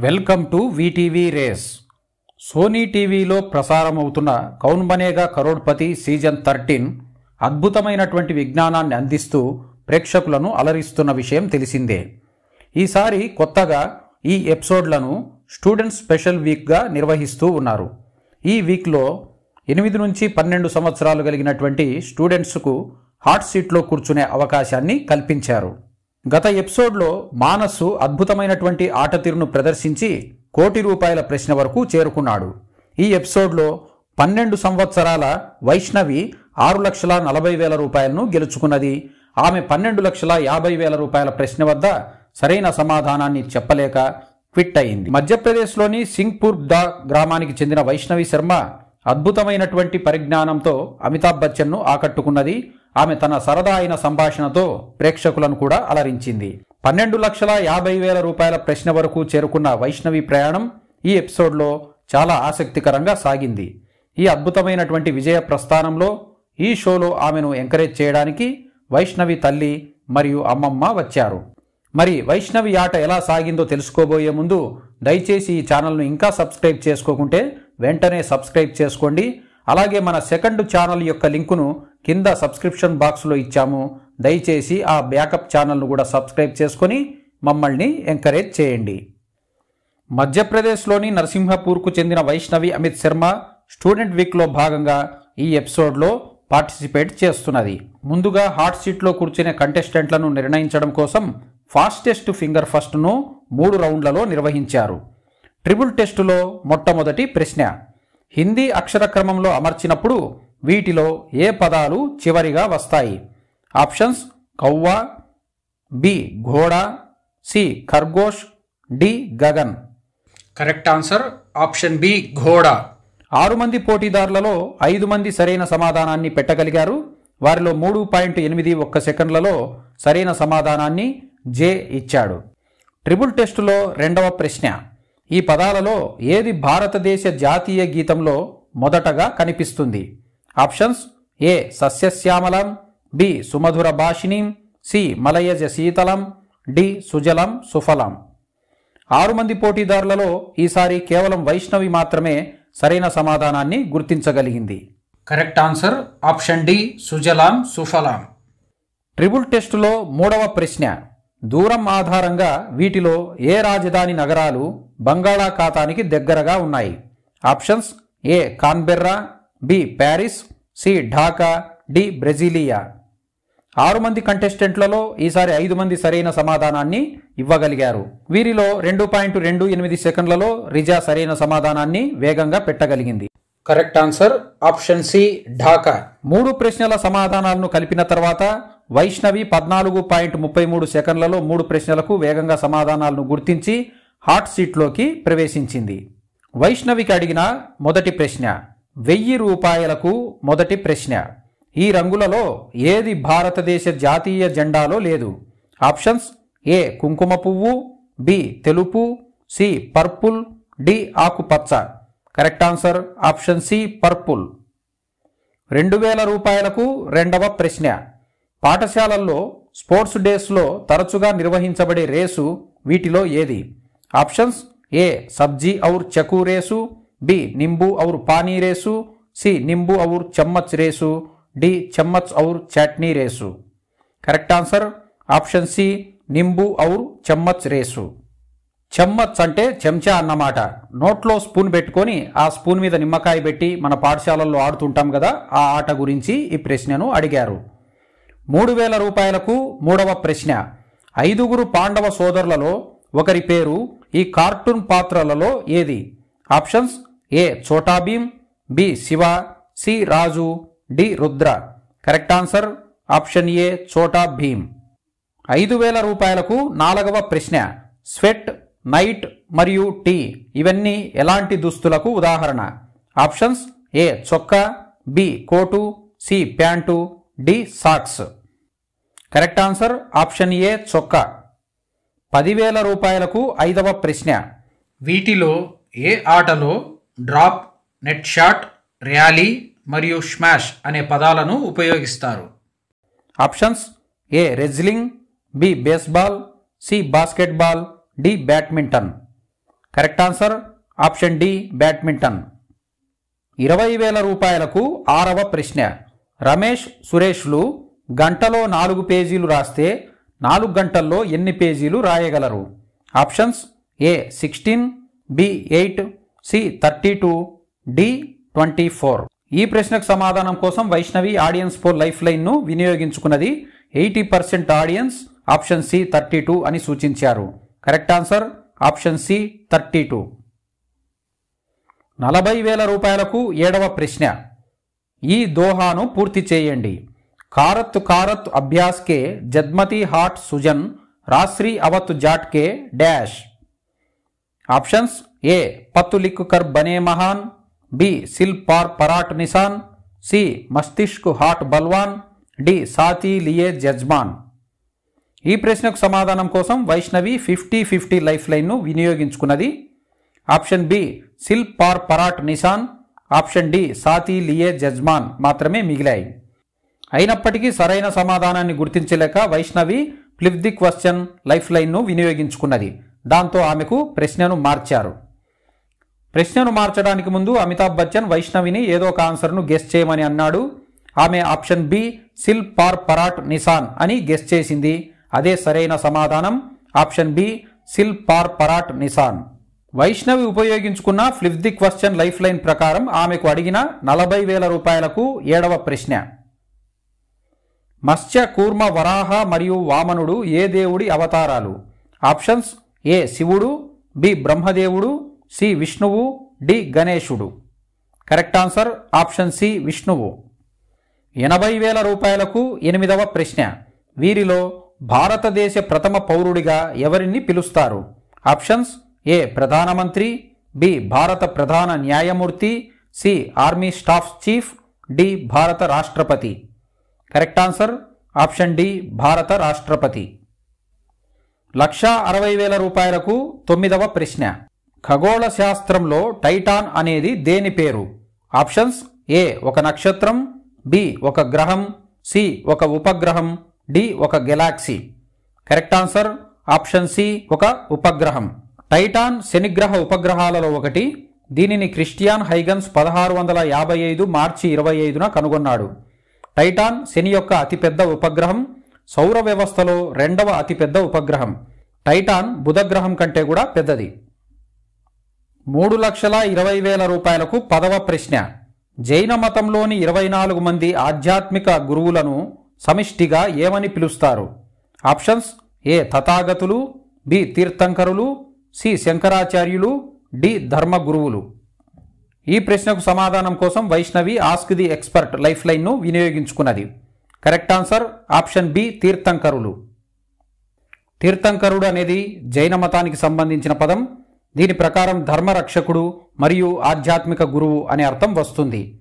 Welcome to VTV race Sony టీవీలో ప్రసారమవుతున్న Kaun Banega Crorepati season thirteen అద్భుతమైనటువంటి విజ్ఞానాన్ని అందిస్తూ ప్రేక్షకులను అలరిస్తున్న విషయం తెలిసిందే. ఈసారి కొత్తగా ఈ ఎపిసోడ్లను స్టూడెంట్ స్పెషల్ వీక్గా నిర్వహిస్తూ ఉన్నారు. ఈ వీక్లో ఎనిమిది నుంచి పన్నెండు సంవత్సరాలు కలిగినటువంటి స్టూడెంట్స్కు హాట్ సీట్లో కూర్చునే అవకాశాన్ని కల్పించారు. గత ఎపిసోడ్లో మానస్సు అద్భుతమైనటువంటి ఆట తీరును ప్రదర్శించి కోటి రూపాయల ప్రశ్న వరకు చేరుకున్నాడు. ఈ ఎపిసోడ్లో పన్నెండు సంవత్సరాల వైష్ణవి ఆరు లక్షల నలభై వేల రూపాయలను గెలుచుకున్నది. ఆమె పన్నెండు లక్షల యాభై వేల రూపాయల ప్రశ్న వద్ద సరైన సమాధానాన్ని చెప్పలేక క్విట్ అయింది. మధ్యప్రదేశ్లోని సింగ్పూర్ దా గ్రామానికి చెందిన వైష్ణవి శర్మ అద్భుతమైనటువంటి పరిజ్ఞానంతో అమితాబ్ బచ్చన్ను ఆకట్టుకున్నది ఆమె తన సరదా అయిన సంభాషణతో ప్రేక్షకులను కూడా అలరించింది. పన్నెండు లక్షల యాభై వేల రూపాయల ప్రశ్న వరకు చేరుకున్న వైష్ణవి ప్రయాణం ఈ ఎపిసోడ్లో చాలా ఆసక్తికరంగా సాగింది. ఈ అద్భుతమైనటువంటి విజయ ప్రస్థానంలో ఈ షోలో ఆమెను ఎంకరేజ్ చేయడానికి వైష్ణవి తల్లి మరియు అమ్మమ్మ వచ్చారు. మరి వైష్ణవి ఆట ఎలా సాగిందో తెలుసుకోబోయే ముందు దయచేసి ఈ ఛానల్ను ఇంకా సబ్స్క్రైబ్ చేసుకోకుంటే వెంటనే సబ్స్క్రైబ్ చేసుకోండి. అలాగే మన సెకండ్ ఛానల్ యొక్క లింకును కింద సబ్స్క్రిప్షన్ బాక్స్లో ఇచ్చాము. దయచేసి ఆ బ్యాకప్ ఛానల్ను కూడా సబ్స్క్రైబ్ చేసుకొని మమ్మల్ని ఎంకరేజ్ చేయండి. మధ్యప్రదేశ్లోని నరసింహపూర్కు చెందిన వైష్ణవి అమిత్ శర్మ స్టూడెంట్ వీక్లో భాగంగా ఈ ఎపిసోడ్లో పార్టిసిపేట్ చేస్తున్నది. ముందుగా హాట్ సీట్లో కూర్చునే కంటెస్టెంట్లను నిర్ణయించడం కోసం ఫాస్టెస్ట్ ఫింగర్ ఫస్ట్ను మూడు రౌండ్లలో నిర్వహించారు. ట్రిపుల్ టెస్టులో మొట్టమొదటి ప్రశ్న. హిందీ అక్షర క్రమంలో అమర్చినప్పుడు వీటిలో ఏ పదాలు చివరిగా వస్తాయి? ఆప్షన్స్ కౌవ బి ఘోడా సి ఖర్గోష్ డి గగన్. కరెక్ట్ ఆన్సర్ ఆప్షన్ బి ఘోడా. ఆరు మంది పోటీదారులలో ఐదు మంది సరైన సమాధానాన్ని పెట్టగలిగారు. వారిలో మూడు పాయింట్ ఎనిమిది ఒక్క సెకండ్లలో సరైన సమాధానాన్ని జే ఇచ్చాడు. ట్రిపుల్ టెస్టులో రెండవ ప్రశ్న. ఈ పదాలలో ఏది భారతదేశ జాతీయ గీతంలో మొదటగా కనిపిస్తుంది? Options A. సస్యశ్యామలం బి. సుమధుర భాషిణి సి. మలయజ శీతలం డి. సుజలం సుఫలం. ఆరు మంది పోటీదారులలో ఈసారి కేవలం వైష్ణవి మాత్రమే సరైన సమాధానాన్ని గుర్తించగలిగింది. Correct answer option D. Sujalam Sufalam. Triple టెస్టులో మూడవ ప్రశ్న. దూరం ఆధారంగా వీటిలో ఏ రాజధాని నగరాలు బంగాళాఖాతానికి దగ్గరగా ఉన్నాయి? Options A Canberra B Paris C Dhaka D Brasilia. ఆరు మంది కంటెస్టెంట్లలో ఈసారి ఐదు మంది సరైన సమాధానాన్ని ఇవ్వగలిగారు. వీరిలో రెండు పాయింట్ రెండు ఎనిమిది సెకండ్లలో రిజా సరైన సమాధానాన్ని వేగంగా పెట్టగలిగింది. Correct answer option C Dhaka. మూడు ప్రశ్నల సమాధానాలను కలిపిన తర్వాత వైష్ణవి పద్నాలుగు పాయింట్ ముప్పై మూడు సెకండ్లలో మూడు ప్రశ్నలకు వేగంగా సమాధానాలను గుర్తించి హాట్ సీట్లోకి ప్రవేశించింది. వైష్ణవికి అడిగిన మొదటి ప్రశ్న వెయ్యి రూపాయలకు మొదటి ప్రశ్న ఈ రంగులలో ఏది భారతదేశ జాతీయ జెండాలో లేదు? ఆప్షన్స్ ఏ కుంకుమ పువ్వు బి తెలుపు సి పర్పుల్ డి ఆకుపచ్చ. Correct answer option C purple. రెండు వేల రూపాయలకు రెండవ ప్రశ్న పాఠశాలల్లో స్పోర్ట్స్ డేస్లో తరచుగా నిర్వహించబడే రేసు వీటిలో ఏది? ఆప్షన్స్ ఏ సబ్జీ ఔర్ చకు రేసు బి నింబు ఔర్ పానీ రేసు సి నింబు ఔర్ చమ్మచ్ రేసు డి చమ్మచ్ ఔర్ chutney race. Correct answer? Option C నింబు ఔర్ చమ్మచ్ రేసు. చెమ్మచ్ అంటే చెంచా అన్నమాట. నోట్లో స్పూన్ పెట్టుకొని ఆ స్పూన్ మీద నిమ్మకాయ పెట్టి మన పాఠశాలల్లో ఆడుతుంటాం కదా ఆ ఆట గురించి ఈ ప్రశ్నను అడిగారు. మూడు వేల రూపాయలకు మూడవ ప్రశ్న. ఐదుగురు పాండవ సోదరులలో ఒకరి పేరు ఈ కార్టూన్ పాత్రలలో ఏది? Options A. Chhota Bheem B. Shiva C. Raju D. Rudra. Correct answer option A. Chhota Bheem ఐదు వేల రూపాయలకు నాలుగవ ప్రశ్న. స్వెట్ నైట్ మరియు టీ ఇవన్నీ ఎలాంటి దుస్తులకు ఉదాహరణ? Options A. చొక్కా B. Coat C. Pant D. Socks. Correct answer option A చొక్కా. పదివేల రూపాయలకు ఐదవ ప్రశ్న. వీటిలో ఏ ఆటలో డ్రాప్ నెట్ షాట్ ర్యాలీ మరియు స్మాష్ అనే పదాలను ఉపయోగిస్తారు? Options A wrestling B baseball C basketball D badminton. Correct answer option D badminton. ఇరవై వేల రూపాయలకు ఆరవ ప్రశ్న. రమేష్ సురేష్లు గంటలో నాలుగు పేజీలు రాస్తే నాలుగు గంటల్లో ఎన్ని పేజీలు రాయగలరు? Options A sixteen B eight C thirty two D twenty four. ఈ ప్రశ్నకు సమాధానం కోసం వైష్ణవి ఆడియన్స్ ఫోర్ లైఫ్ లైన్ను వినియోగించుకున్నది eighty percent audience option C thirty two అని సూచించారు. Correct answer option C thirty two. నలభై వేల రూపాయలకు ఏడవ ప్రశ్న. ఈ దోహాను పూర్తి చేయండి. కారత్ కారత్ అభ్యాస్ కే జద్మతి హాట్ సుజన్ రాశ్రీ అవత్ జాట్ కే డాష్ ఆప్షన్స్ ఏ పత్తు లిక్కు కర్ బనే మహాన్ బి సిల్ పార్ పరాట్ నిసాన్ సి మస్తిష్క్ హాట్ బల్వాన్ డి సాతి లియే జజ్మాన్ ఈ ప్రశ్నకు సమాధానం కోసం వైష్ణవి ఫిఫ్టీ ఫిఫ్టీ లైఫ్ లైన్ను వినియోగించుకున్నది. ఆప్షన్ బి సిల్ పార్ పరాట్ నిసాన్ ఆప్షన్ డి సాతి లియే జజ్మాన్ మాత్రమే మిగిలాయి. అయినప్పటికీ సరైన సమాధానాన్ని గుర్తించలేక Vaishnavi flip the question life లైన్ను వినియోగించుకున్నది. దాంతో ఆమెకు ప్రశ్నను మార్చారు. ప్రశ్నను మార్చడానికి ముందు అమితాబ్ బచ్చన్ వైష్ణవిని ఏదో ఒక ఆన్సర్ను గెస్ చేయమని అన్నాడు. ఆమె ఆప్షన్ బి సిల్ పార్ పరాట్ నిసాన్ అని గెస్ చేసింది. అదే సరైన సమాధానం. ఆప్షన్ బి సిల్ పార్ పరాట్ నిసాన్. Vaishnavi ఉపయోగించుకున్న flip the question life line ప్రకారం ఆమెకు అడిగిన నలభై వేల రూపాయలకు ఏడవ ప్రశ్న. మత్స్య కూర్మ వరాహ మరియు వామనుడు ఏ దేవుడి అవతారాలు? ఆప్షన్స్ ఏ శివుడు బి బ్రహ్మదేవుడు సి విష్ణువు డి గణేశుడు. కరెక్ట్ ఆన్సర్ ఆప్షన్ సి విష్ణువు. ఎనభై వేల రూపాయలకు ఎనిమిదవ ప్రశ్న. వీరిలో భారతదేశ ప్రథమ పౌరుడిగా ఎవరిని పిలుస్తారు? ఆప్షన్స్ ఏ ప్రధానమంత్రి బి భారత ప్రధాన న్యాయమూర్తి C army staff chief D భారత రాష్ట్రపతి. కరెక్ట్ ఆన్సర్ ఆప్షన్ డి భారత రాష్ట్రపతి. లక్షా అరవై వేల రూపాయలకు తొమ్మిదవ ప్రశ్న. ఖగోళ శాస్త్రంలో టైటాన్ అనేది దేని పేరు? ఆప్షన్స్ ఏ ఒక నక్షత్రం బి ఒక గ్రహం సి ఒక ఉపగ్రహం డి ఒక galaxy. Correct answer option C ఒక ఉపగ్రహం. టైటాన్ శనిగ్రహ ఉపగ్రహాలలో ఒకటి దీనిని క్రిస్టియాన్ హైగన్స్ పదహారు వందల యాభై ఐదు మార్చి ఇరవై ఐదున కనుగొన్నాడు. టైటాన్ శని యొక్క అతిపెద్ద ఉపగ్రహం సౌర వ్యవస్థలో రెండవ అతిపెద్ద ఉపగ్రహం. టైటాన్ బుధగ్రహం కంటే కూడా పెద్దది. మూడు లక్షల ఇరవై వేల రూపాయలకు పదవ ప్రశ్న. జైన మతంలోని ఇరవై నాలుగు మంది ఆధ్యాత్మిక గురువులను సమిష్టిగా ఏమని పిలుస్తారు? Options A. తథాగతులు బి. తీర్థంకరులు సి. శంకరాచార్యులు డి. ధర్మగురువులు. ఈ ప్రశ్నకు సమాధానం కోసం Vaishnavi ask the expert life లైన్ను వినియోగించుకున్నది. కరెక్ట్ ఆన్సర్ ఆప్షన్ బి తీర్థంకరులు. తీర్థంకరుడు అనేది జైన మతానికి సంబంధించిన పదం. దీని ప్రకారం ధర్మరక్షకుడు మరియు ఆధ్యాత్మిక గురువు అనే అర్థం వస్తుంది.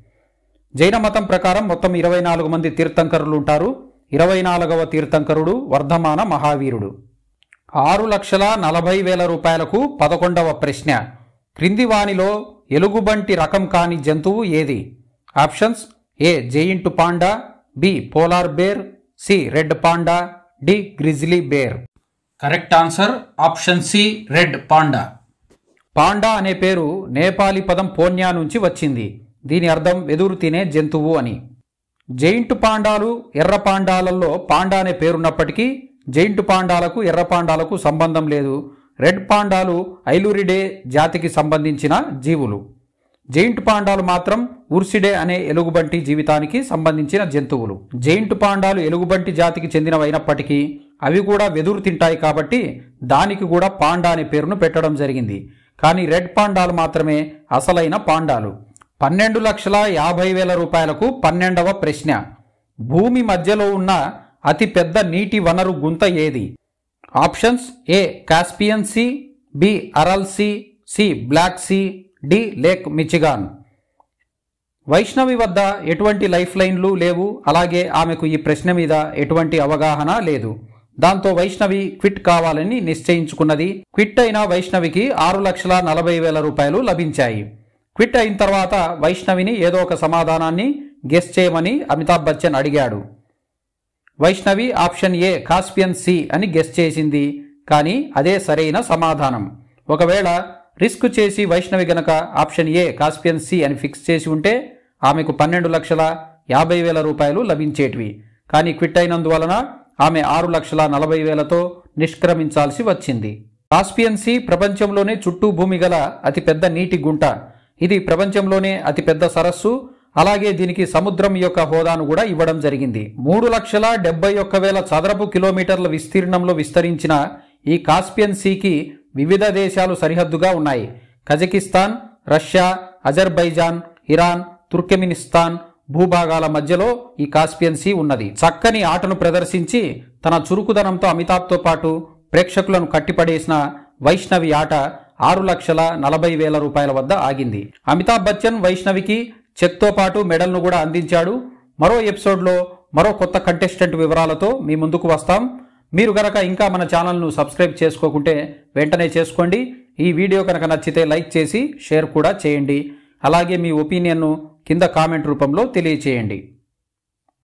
జైన మతం ప్రకారం మొత్తం ఇరవై నాలుగు మంది తీర్థంకరులు ఉంటారు. ఇరవై నాలుగవ తీర్థంకరుడు వర్ధమాన మహావీరుడు. ఆరు లక్షల నలభై వేల రూపాయలకు పదకొండవ ప్రశ్న. క్రింది వానిలో ఎలుగుబంటి రకం కాని జంతువు ఏది? Options A. Giant panda B. Polar bear C. Red panda D. Grizzly bear. Correct answer option C. Red panda. Panda అనే పేరు నేపాలీ పదం పోన్యా నుంచి వచ్చింది. దీని అర్థం వెదురు తినే జంతువు అని. జైంట్ పాండాలు ఎర్ర పాండాలలో పాండా అనే పేరున్నప్పటికీ జైంట్ పాండాలకు ఎర్ర పాండాలకు సంబంధం లేదు. రెడ్ పాండాలు ఐలూరిడే జాతికి సంబంధించిన జీవులు. జైంట్ పాండాలు మాత్రం ఉర్సిడే అనే ఎలుగుబంటి జీవితానికి సంబంధించిన జంతువులు. జైంట్ పాండాలు ఎలుగుబంటి జాతికి చెందినవైనప్పటికీ అవి కూడా వెదురు తింటాయి కాబట్టి దానికి కూడా పాండా అనే పేరును పెట్టడం జరిగింది. కానీ రెడ్ పాండాలు మాత్రమే అసలైన పాండాలు. పన్నెండు లక్షల యాభై వేల రూపాయలకు పన్నెండవ ప్రశ్న. భూమి మధ్యలో ఉన్న అతిపెద్ద నీటి వనరు గుంత ఏది? Options A Caspian sea B Aral sea C Black sea D lake Michigan. Vaishnavi వద్ద ఎటువంటి లైఫ్ లైన్లు లేవు. అలాగే ఆమెకు ఈ ప్రశ్న మీద ఎటువంటి అవగాహన లేదు. దాంతో వైష్ణవి క్విట్ కావాలని నిశ్చయించుకున్నది. క్విట్ అయిన వైష్ణవికి ఆరు లక్షల నలభై వేల రూపాయలు లభించాయి. క్విట్ అయిన తర్వాత వైష్ణవిని ఏదో ఒక సమాధానాన్ని గెస్ చేయమని అమితాబ్ బచ్చన్ అడిగాడు. Vaishnavi option A Caspian sea అని గెస్ చేసింది. కానీ అదే సరైన సమాధానం. ఒకవేళ రిస్క్ చేసి వైష్ణవి గనక ఆప్షన్ ఏ కాస్పియన్ సి అని ఫిక్స్ చేసి ఉంటే ఆమెకు పన్నెండు లక్షల యాభై వేల రూపాయలు లభించేటివి. కానీ క్విట్ అయినందువలన ఆమె ఆరు లక్షల నలభై వేలతో నిష్క్రమించాల్సి వచ్చింది. కాస్పియన్ సి ప్రపంచంలోనే చుట్టూ భూమి గల అతిపెద్ద నీటి గుంట. ఇది ప్రపంచంలోనే అతిపెద్ద సరస్సు అలాగే దీనికి సముద్రం యొక్క హోదాను కూడా ఇవ్వడం జరిగింది. మూడు లక్షల డెబ్బై ఒక్క వేల చదరపు కిలోమీటర్ల విస్తీర్ణంలో విస్తరించిన ఈ కాస్పియన్ సీకి వివిధ దేశాలు సరిహద్దుగా ఉన్నాయి. Kazakhstan Russia Azerbaijan Iran Turkmenistan భూభాగాల మధ్యలో ఈ కాస్పియన్ సీ ఉన్నది. చక్కని ఆటను ప్రదర్శించి తన చురుకుదనంతో అమితాబ్తో పాటు ప్రేక్షకులను కట్టిపడేసిన వైష్ణవి ఆట ఆరు లక్షల నలభై వేల రూపాయల వద్ద ఆగింది. అమితాబ్ బచ్చన్ వైష్ణవికి చెక్తో పాటు మెడల్ను కూడా అందించాడు. మరో ఎపిసోడ్లో మరో కొత్త కంటెస్టెంట్ వివరాలతో మీ ముందుకు వస్తాం. మీరు కనుక ఇంకా మన ఛానల్ను సబ్స్క్రైబ్ చేసుకోకుంటే వెంటనే చేసుకోండి. ఈ వీడియో కనుక నచ్చితే లైక్ చేసి షేర్ కూడా చేయండి. అలాగే మీ ఒపీనియన్ను కింద కామెంట్ రూపంలో తెలియచేయండి.